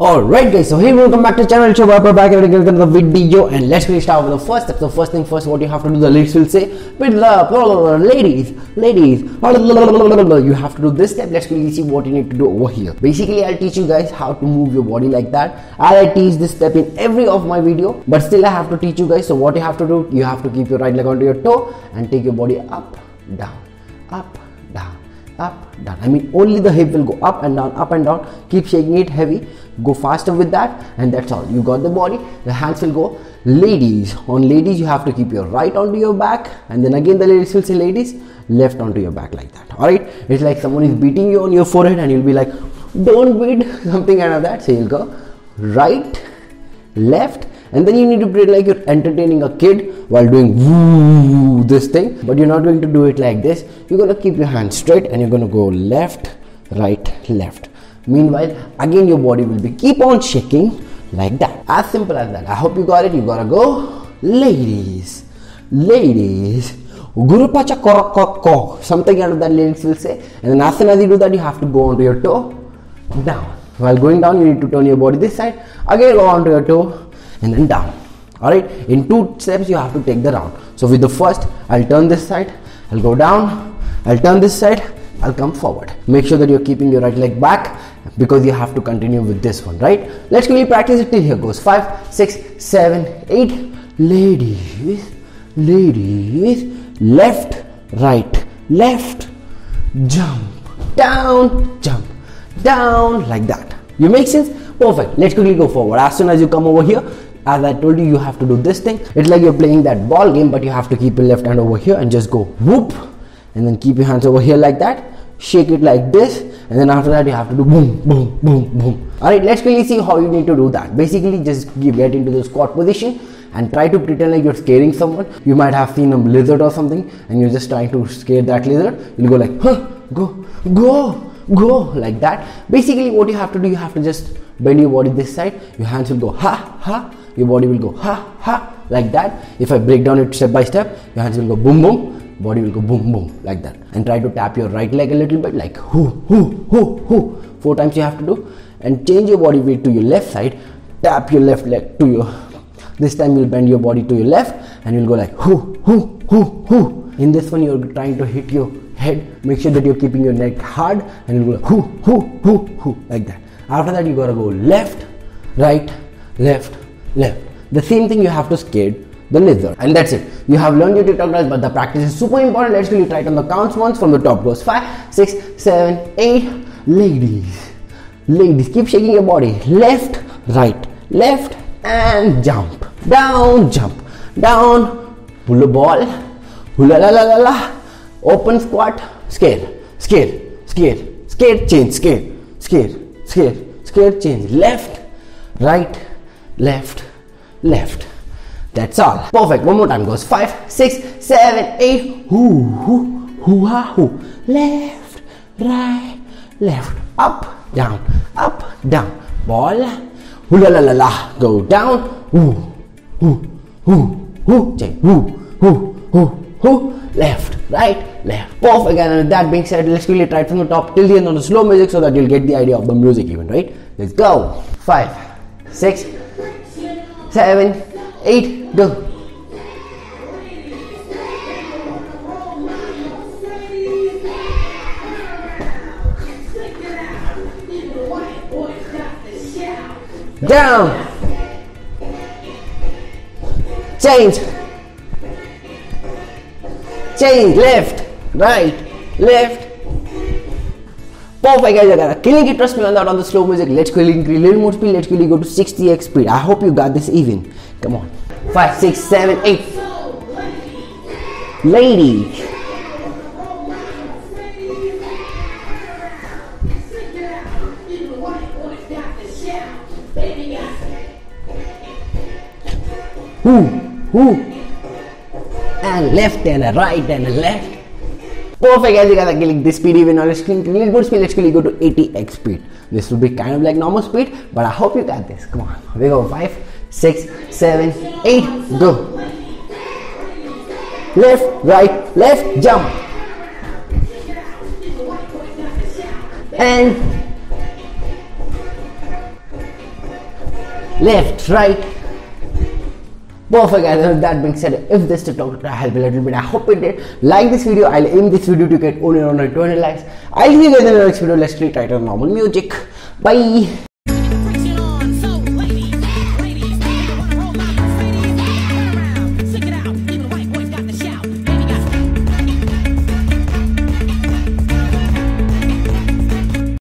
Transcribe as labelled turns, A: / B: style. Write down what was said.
A: Alright guys, so hey welcome back to the channel, Show we're back again with another video and let's really start with the first step. So first thing first, what you have to do, the ladies will say, with love, ladies, ladies, you have to do this step. Let's really see what you need to do over here. Basically, I'll teach you guys how to move your body like that. I teach this step in every of my video, but still I have to teach you guys. So what you have to do, you have to keep your right leg onto your toe and take your body up, down, up, up down. I mean only the hip will go up and down up and down. Keep shaking it heavy. Go faster with that and that's all. You got the body. The hands will go. Ladies on ladies you have to keep your right onto your back and then again the ladies will say ladies left onto your back like that. All right? It's like someone is beating you on your forehead and you'll be like don't beat something kind of that. So you'll go right left and then you need to pretend like you're entertaining a kid while doing this thing but you're not going to do it like this you're going to keep your hands straight and you're going to go left right left meanwhile again your body will be keep on shaking like that as simple as that i hope you got it you gotta go ladies ladies Guru Pacha Korokoko, something out of that lyrics will say. And then as soon as you do that, you have to go onto your toe down. While going down, you need to turn your body this side. Again, go onto your toe and then down. All right in two steps you have to take the round so with the first i'll turn this side i'll go down i'll turn this side i'll come forward. Make sure that you're keeping your right leg back because you have to continue with this one right? Let's quickly practice it till here goes. Five six seven eight. Ladies ladies left right left. Jump down jump down like that. You make sense? Perfect. Let's quickly go forward. As soon as you come over here as I told you, you have to do this thing. It's like you're playing that ball game, but you have to keep your left hand over here and just go whoop, and then keep your hands over here like that. Shake it like this, and then after that, you have to do boom, boom, boom, boom. All right, let's quickly see how you need to do that. Basically, just get into the squat position and try to pretend like you're scaring someone. You might have seen a lizard or something, and you're just trying to scare that lizard. You'll go like, huh, go, go, go, like that. Basically, what you have to do, you have to just bend your body this side. Your hands will go ha, ha, your body will go ha ha like that. If i break down it step by step your hands will go boom boom. Body will go boom boom like that. And try to tap your right leg a little bit like hoo hoo hoo hoo four times you have to do. And change your body weight to your left side. Tap your left leg to your this time you'll bend your body to your left and you'll go like hoo hoo hoo hoo in this one you're trying to hit your head make sure that you're keeping your neck hard and you'll go hoo hoo hoo hoo like that after that you gotta go left right left left. The same thing you have to skate the lizard. And that's it. You have learned your dance, but the practice is super important. Let's really try it on the counts once from the top goes five, six, seven, eight. Ladies, ladies, keep shaking your body. Left, right, left, and jump. Down, jump. Down, pull a ball. Hula la la la la. Open squat, scale, scale, scale, scale, change, scale, scale, scale, scale, change. Left, right, left, left. That's all. Perfect. One more time goes five, six, seven, eight. Hoo, hoo, hoo, ha. Left, right, left. Up, down, up, down. Ball. Hoo la la la la. Go down. Hoo, hoo, hoo, hoo. Change. Hoo, hoo, hoo. Left, right, left. Perfect. And that being said, let's really try it from the top till the end on the slow music so that you'll get the idea of the music even, right? Let's go. Five, six, seven, eight, go. Down. Change. Change. Left. Right. Left. Perfect guys, I killing it. Trust me on that on the slow music. Let's quickly increase little more speed. Let's quickly go to 60x speed. I hope you got this even. Come on. Five, six, seven, eight. Lady. Who? Who? Left and a right and a left. Perfect guys, you guys are killing this speed even now. Let's click really good speed. Let's quickly go to 80x speed. This will be kind of like normal speed, but I hope you got this. Come on. We go five, six, seven, eight, go. Left, right, left, jump. And left, right. Perfect guys, with that being said, if this TikTok helped a little bit, I hope it did. Like this video, I'll aim this video to get only around 20 likes. I'll see you guys in the next video. Let's right on normal music. Bye.